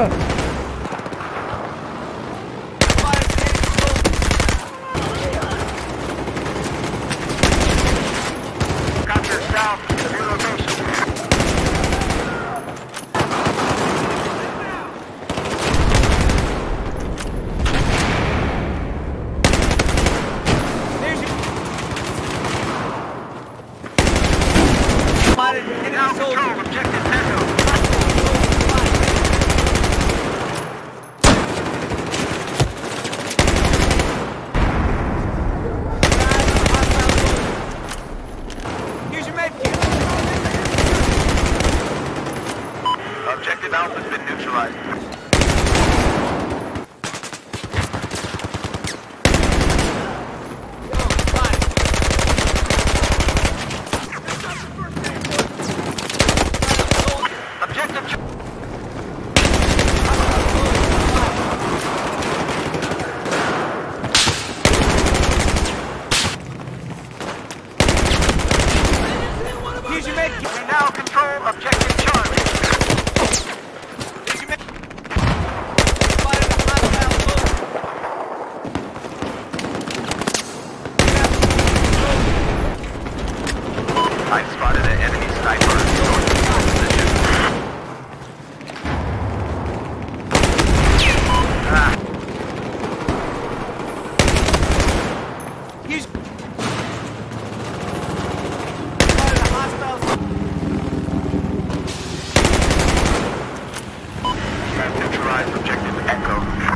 Ugh! Eyes objective Echo.